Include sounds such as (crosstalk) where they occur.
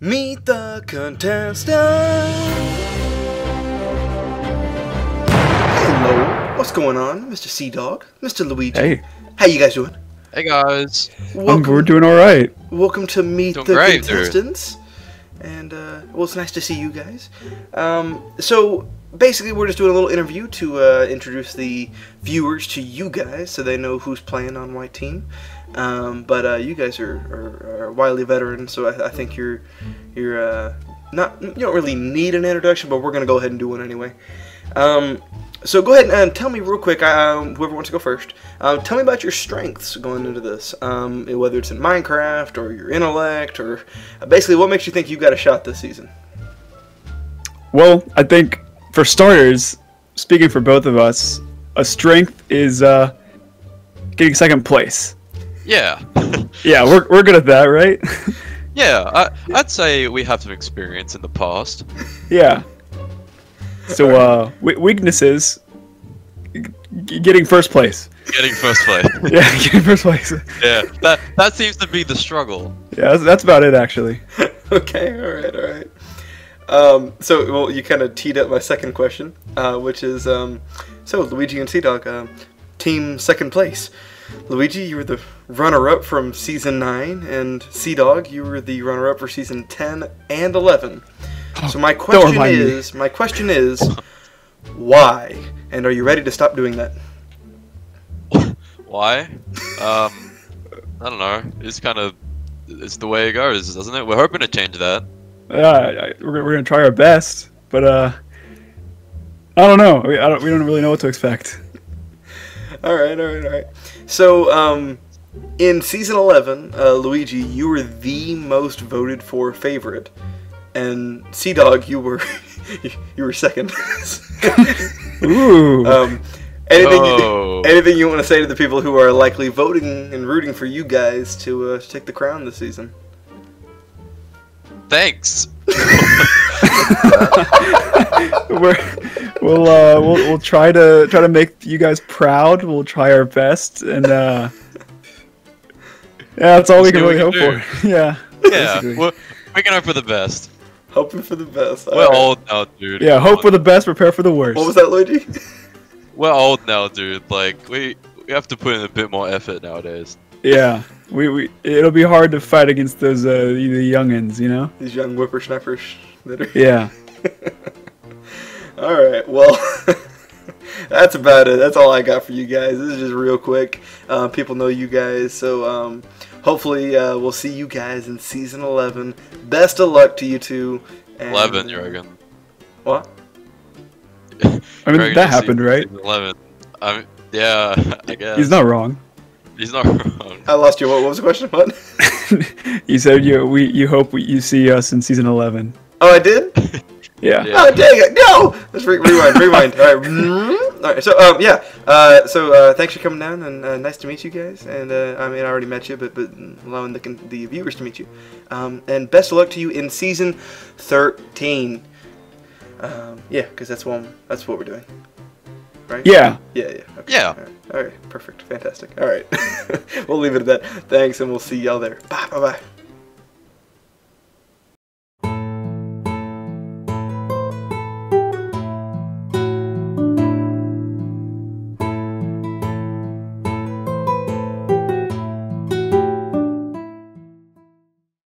Meet the contestant. Hello, what's going on, Mr. Sea Dog, Mr. Luigi? Hey, How you guys doing? Hey guys. um, Welcome, we're doing all right. welcome to Meet Doing the great, dude. Contestants. And uh, well, it's nice to see you guys. Um, so basically, we're just doing a little interview to uh, introduce the viewers to you guys, so they know who's playing on my team. Um, but uh, you guys are, are, are wily veterans, so I, I think you're you're uh, not you don't really need an introduction, but we're gonna go ahead and do one anyway. Um, so go ahead and tell me real quick, um, whoever wants to go first. Uh, tell me about your strengths going into this, um, whether it's in Minecraft or your intellect or uh, basically what makes you think you've got a shot this season. Well, I think for starters, speaking for both of us, a strength is uh, getting second place. Yeah. (laughs) Yeah, we're, we're good at that, right? (laughs) yeah, I, I'd say we have some experience in the past. yeah. So uh, we- weaknesses, g- getting first place. Getting first place. (laughs) Yeah, getting first place. yeah, that that seems to be the struggle. Yeah, that's, that's about it actually. okay, all right, all right. Um, so, well, you kind of teed up my second question, uh, which is, um, so Luigi and Sea Dog, uh, team second place. Luigi, you were the runner-up from season nine, and Sea Dog, you were the runner-up for season ten and eleven. So my (laughs) question remind me. is, my question is, why? And are you ready to stop doing that? (laughs) Why? Um, I don't know. It's kind of it's the way it goes, doesn't it? We're hoping to change that. Yeah, I, we're, gonna- we're gonna try our best, but uh, I don't know. We, I don't, we don't really know what to expect. All right, all right, all right. So, um, in season 11, uh, Luigi, you were the most voted for favorite, and Sea Dog, you were (laughs) you were second. (laughs) Ooh. um, anything, Oh. you, anything you want to say to the people who are likely voting and rooting for you guys to, uh, to take the crown this season? Thanks. (laughs) (laughs) We're, we'll uh we'll, we'll try to try to make you guys proud. We'll try our best, and uh, yeah, that's all we can really we hope can for. yeah, Yeah, basically. we're, we can hope (laughs) for the best. Hoping for the best. All We're right. old now, dude. yeah. Come Hope on. for the best, prepare for the worst. What was that, Luigi? (laughs) We're old now, dude. Like we we have to put in a bit more effort nowadays. Yeah, we, we it'll be hard to fight against those uh the youngins, you know. These young whippersnappers that. Yeah. (laughs) All right. Well, (laughs) that's about it. That's all I got for you guys. This is just real quick. Uh, people know you guys, so um, hopefully uh, we'll see you guys in season eleven. Best of luck to you two. and- Eleven, you reckon? What? (laughs) I mean You that happened, right? Eleven. I mean, yeah, I guess. He's not wrong. He's not wrong. I lost you. What, what was the question? What? you said you we you hope we, you see us in season eleven. Oh, I did. (laughs) Yeah. Yeah. Oh, dang it! No. Let's re- rewind. Rewind. All right. All right. So, um, yeah. Uh, so, uh, thanks for coming down, and uh, nice to meet you guys. And uh, I mean, I already met you, but but allowing the con- the viewers to meet you. Um, and best of luck to you in season thirteen. Um, yeah, because that's one. That's what we're doing. Right. Yeah. Yeah. Yeah. Okay. Yeah. All right. All right. Perfect. Fantastic. All right. (laughs) we'll leave it at that. Thanks, and we'll see y'all there. Bye. Bye. Bye.